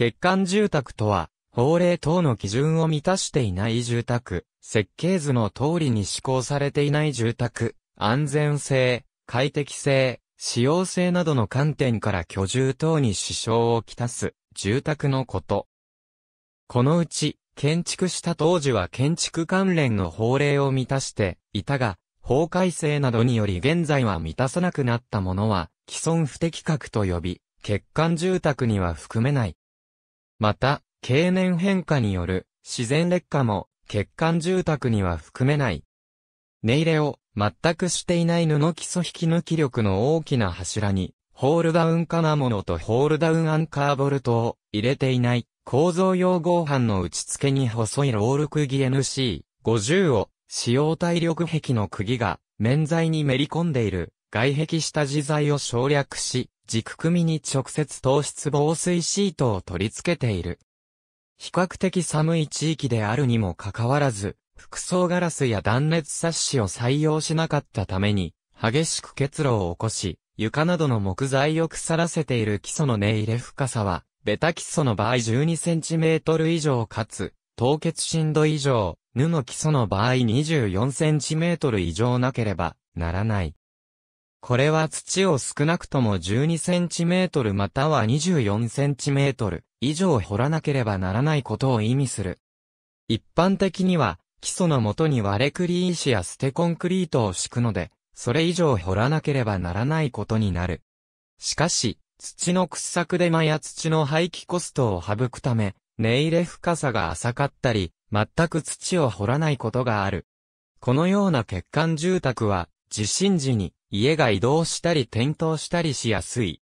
欠陥住宅とは、法令等の基準を満たしていない住宅、設計図の通りに施行されていない住宅、安全性、快適性、使用性などの観点から居住等に支障をきたす住宅のこと。このうち、建築した当時は建築関連の法令を満たしていたが、法改正などにより現在は満たさなくなったものは、既存不適格と呼び、欠陥住宅には含めない。また、経年変化による自然劣化も欠陥住宅には含めない。寝入れを全くしていない布基礎引き抜き力の大きな柱に、ホールダウン金物とホールダウンアンカーボルトを入れていない構造用合板の打ち付けに細いロール釘 NC50 を使用体力壁の釘が面材にめり込んでいる外壁下地材を省略し、軸組に直接糖質防水シートを取り付けている。比較的寒い地域であるにもかかわらず、複層ガラスや断熱サッシを採用しなかったために、激しく結露を起こし、床などの木材を腐らせている基礎の根入れ深さは、ベタ基礎の場合 12cm 以上かつ、凍結深度以上、布基礎の場合 24cm 以上なければならない。これは土を少なくとも 12cm または 24cm 以上掘らなければならないことを意味する。一般的には、基礎のもとに割れクリー石や捨てコンクリートを敷くので、それ以上掘らなければならないことになる。しかし、土の掘削で間や土の廃棄コストを省くため、根入れ深さが浅かったり、全く土を掘らないことがある。このような欠陥住宅は、地震時に家が移動したり転倒したりしやすい。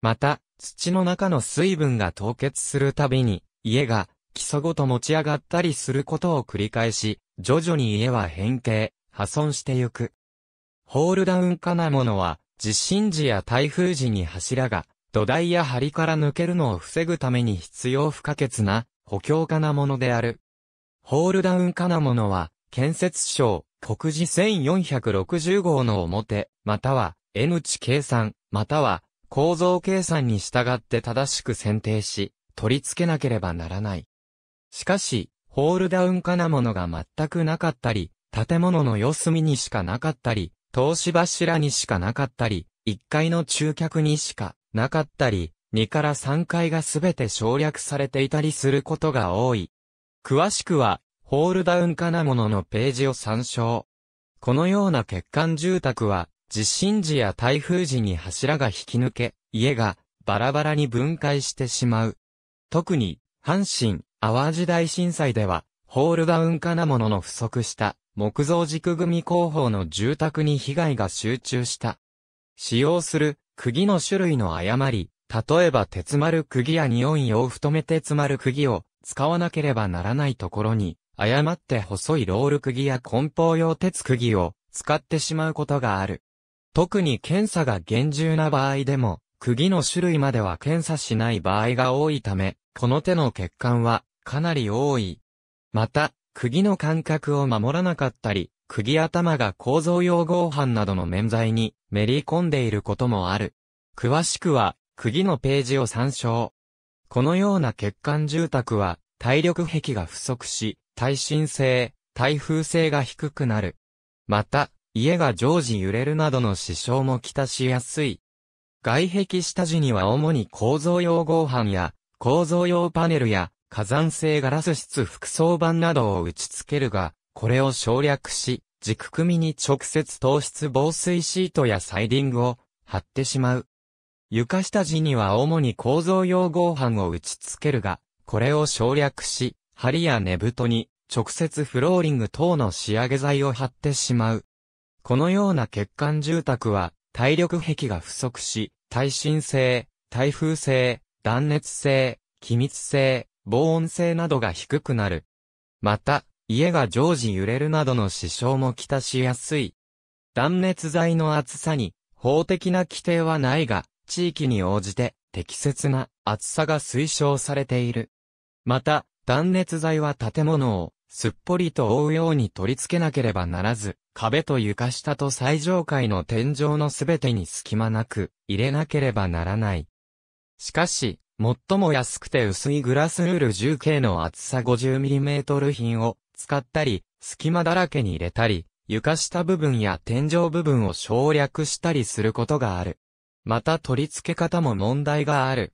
また、土の中の水分が凍結するたびに、家が基礎ごと持ち上がったりすることを繰り返し、徐々に家は変形、破損してゆく。ホールダウン金物は、地震時や台風時に柱が土台や梁から抜けるのを防ぐために必要不可欠な補強金物である。ホールダウン金物は、建設省、国事1460号の表、または、N 値計算、または、構造計算に従って正しく選定し、取り付けなければならない。しかし、ホールダウン金物が全くなかったり、建物の四隅にしかなかったり、投資柱にしかなかったり、1階の中脚にしかなかったり、2から3階がすべて省略されていたりすることが多い。詳しくは、ホールダウン金物のページを参照。このような欠陥住宅は、地震時や台風時に柱が引き抜け、家がバラバラに分解してしまう。特に、阪神、淡路大震災では、ホールダウン金物の不足した木造軸組工法の住宅に被害が集中した。使用する釘の種類の誤り、例えば鉄丸釘や二音用太め鉄丸釘を使わなければならないところに、誤って細いロール釘や梱包用鉄釘を使ってしまうことがある。特に検査が厳重な場合でも、釘の種類までは検査しない場合が多いため、この手の欠陥はかなり多い。また、釘の間隔を守らなかったり、釘頭が構造用合板などの面材にめり込んでいることもある。詳しくは、釘のページを参照。このような欠陥住宅は、体力壁が不足し、耐震性、耐風性が低くなる。また、家が常時揺れるなどの支障もきたしやすい。外壁下地には主に構造用合板や、構造用パネルや、火山性ガラス質複層板などを打ち付けるが、これを省略し、軸組に直接糖質防水シートやサイディングを貼ってしまう。床下地には主に構造用合板を打ち付けるが、これを省略し、梁や根太に直接フローリング等の仕上げ剤を貼ってしまう。このような欠陥住宅は、耐力壁が不足し、耐震性、耐風性、断熱性、気密性、防音性などが低くなる。また、家が常時揺れるなどの支障もきたしやすい。断熱材の厚さに法的な規定はないが、地域に応じて適切な厚さが推奨されている。また、断熱材は建物をすっぽりと覆うように取り付けなければならず、壁と床下と最上階の天井のすべてに隙間なく入れなければならない。しかし、最も安くて薄いグラスウール 10K の厚さ 50mm 品を使ったり、隙間だらけに入れたり、床下部分や天井部分を省略したりすることがある。また取り付け方も問題がある。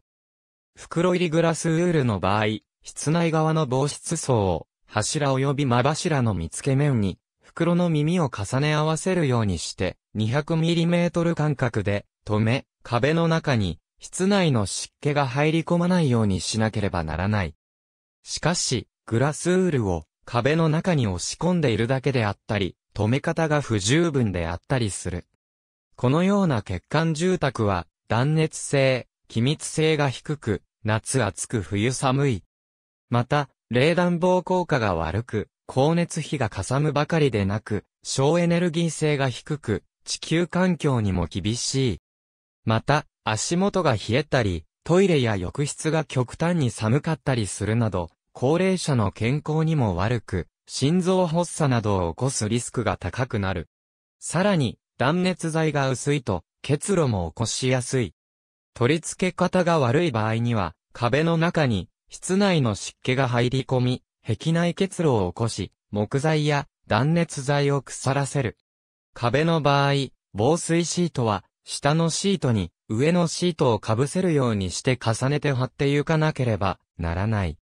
袋入りグラスウールの場合、室内側の防湿層を柱及び真柱の見付け面に袋の耳を重ね合わせるようにして 200mm 間隔で止め、壁の中に室内の湿気が入り込まないようにしなければならない。しかし、グラスウールを壁の中に押し込んでいるだけであったり、止め方が不十分であったりする。このような欠陥住宅は断熱性、気密性が低く、夏暑く冬寒い。また、冷暖房効果が悪く、光熱費がかさむばかりでなく、省エネルギー性が低く、地球環境にも厳しい。また、足元が冷えたり、トイレや浴室が極端に寒かったりするなど、高齢者の健康にも悪く、心臓発作などを起こすリスクが高くなる。さらに、断熱材が薄いと、結露も起こしやすい。取り付け方が悪い場合には、壁の中に室内の湿気が入り込み、壁内結露を起こし、木材や断熱材を腐らせる。壁の場合、防水シートは、下のシートに上のシートを被せるようにして重ねて貼ってゆかなければならない。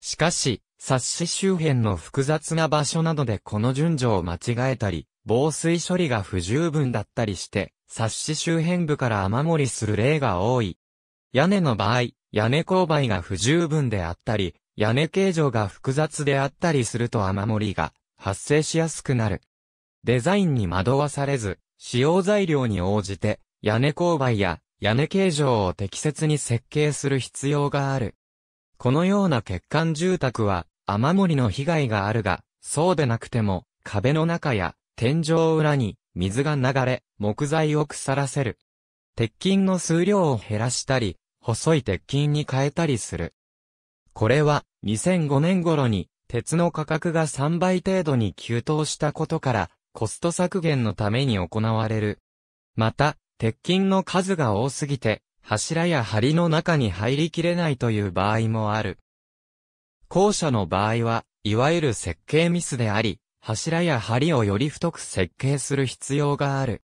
しかし、冊子周辺の複雑な場所などでこの順序を間違えたり、防水処理が不十分だったりして、冊子周辺部から雨漏りする例が多い。屋根の場合、屋根勾配が不十分であったり、屋根形状が複雑であったりすると雨漏りが発生しやすくなる。デザインに惑わされず、使用材料に応じて、屋根勾配や屋根形状を適切に設計する必要がある。このような欠陥住宅は雨漏りの被害があるが、そうでなくても壁の中や天井裏に水が流れ、木材を腐らせる。鉄筋の数量を減らしたり、細い鉄筋に変えたりする。これは2005年頃に鉄の価格が3倍程度に急騰したことからコスト削減のために行われる。また、鉄筋の数が多すぎて、柱や梁の中に入りきれないという場合もある。後者の場合は、いわゆる設計ミスであり、柱や梁をより太く設計する必要がある。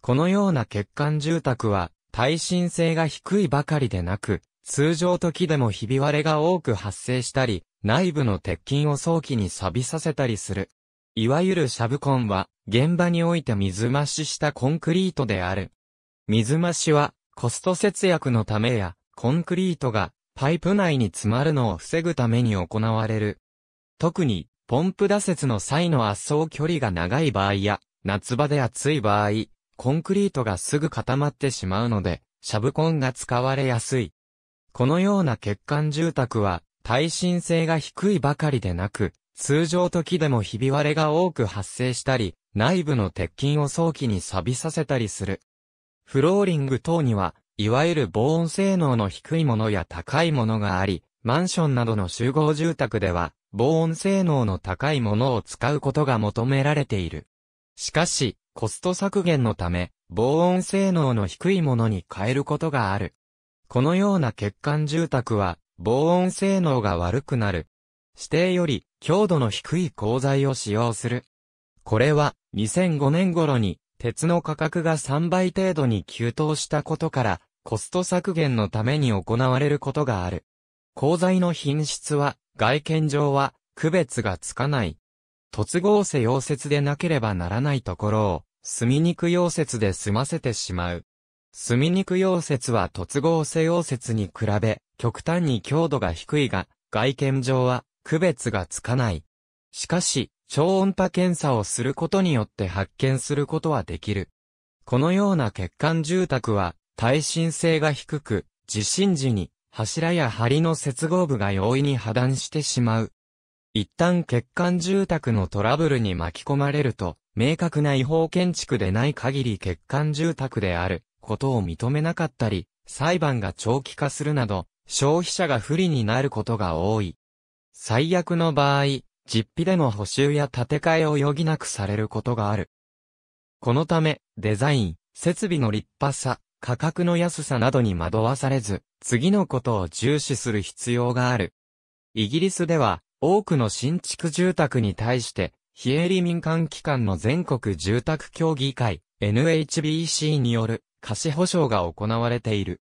このような欠陥住宅は、耐震性が低いばかりでなく、通常時でもひび割れが多く発生したり、内部の鉄筋を早期に錆びさせたりする。いわゆるシャブコンは、現場において水増ししたコンクリートである。水増しは、コスト節約のためや、コンクリートがパイプ内に詰まるのを防ぐために行われる。特に、ポンプ打設の際の圧送距離が長い場合や、夏場で暑い場合、コンクリートがすぐ固まってしまうので、シャブコンが使われやすい。このような欠陥住宅は、耐震性が低いばかりでなく、通常時でもひび割れが多く発生したり、内部の鉄筋を早期に錆びさせたりする。フローリング等には、いわゆる防音性能の低いものや高いものがあり、マンションなどの集合住宅では、防音性能の高いものを使うことが求められている。しかし、コスト削減のため、防音性能の低いものに変えることがある。このような欠陥住宅は、防音性能が悪くなる。指定より強度の低い鋼材を使用する。これは2005年頃に鉄の価格が3倍程度に急騰したことからコスト削減のために行われることがある。鋼材の品質は外見上は区別がつかない。突合成溶接でなければならないところを墨肉溶接で済ませてしまう。墨肉溶接は突合成溶接に比べ極端に強度が低いが外見上は区別がつかない。しかし、超音波検査をすることによって発見することはできる。このような欠陥住宅は、耐震性が低く、地震時に柱や梁の接合部が容易に破断してしまう。一旦欠陥住宅のトラブルに巻き込まれると、明確な違法建築でない限り欠陥住宅であることを認めなかったり、裁判が長期化するなど、消費者が不利になることが多い。最悪の場合、実費での補修や建て替えを余儀なくされることがある。このため、デザイン、設備の立派さ、価格の安さなどに惑わされず、次のことを重視する必要がある。イギリスでは、多くの新築住宅に対して、非営利民間機関の全国住宅協議会、NHBC による貸し保証が行われている。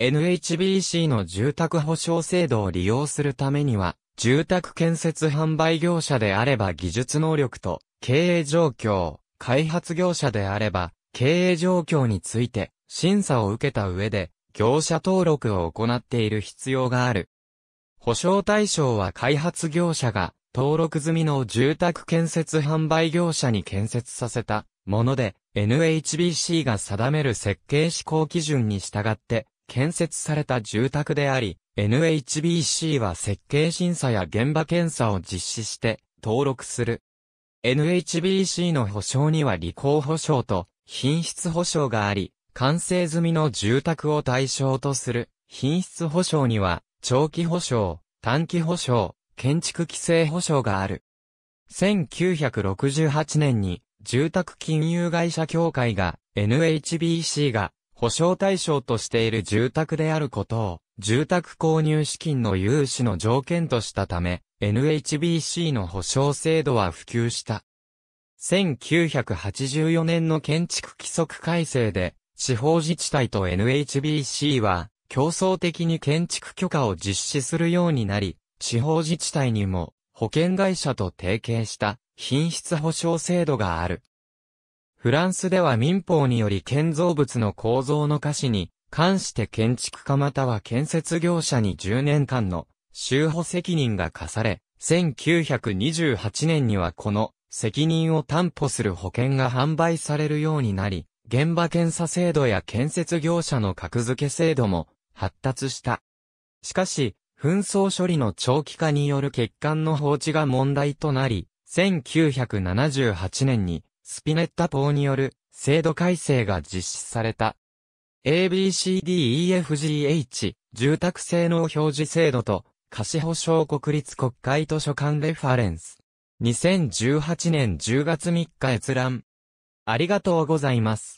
NHBC の住宅保証制度を利用するためには、住宅建設販売業者であれば技術能力と経営状況、開発業者であれば経営状況について審査を受けた上で業者登録を行っている必要がある。保証対象は開発業者が登録済みの住宅建設販売業者に建設させたもので NHBC が定める設計思考基準に従って建設された住宅であり、NHBC は設計審査や現場検査を実施して登録する。NHBC の保証には履行保証と品質保証があり、完成済みの住宅を対象とする品質保証には長期保証、短期保証、建築規制保証がある。1968年に住宅金融会社協会が NHBC が保証対象としている住宅であることを、住宅購入資金の融資の条件としたため、NHBC の保証制度は普及した。1984年の建築規則改正で、地方自治体と NHBC は、競争的に建築許可を実施するようになり、地方自治体にも保険会社と提携した品質保証制度がある。フランスでは民法により建造物の構造の可視に関して建築家または建設業者に10年間の修補責任が課され、1928年にはこの責任を担保する保険が販売されるようになり、現場検査制度や建設業者の格付け制度も発達した。しかし、紛争処理の長期化による欠陥の放置が問題となり、1978年にスピネッタ法による制度改正が実施された。ABCDEFGH 住宅性能表示制度と貸保証国立国会図書館レファレンス。2018年10月3日閲覧。ありがとうございます。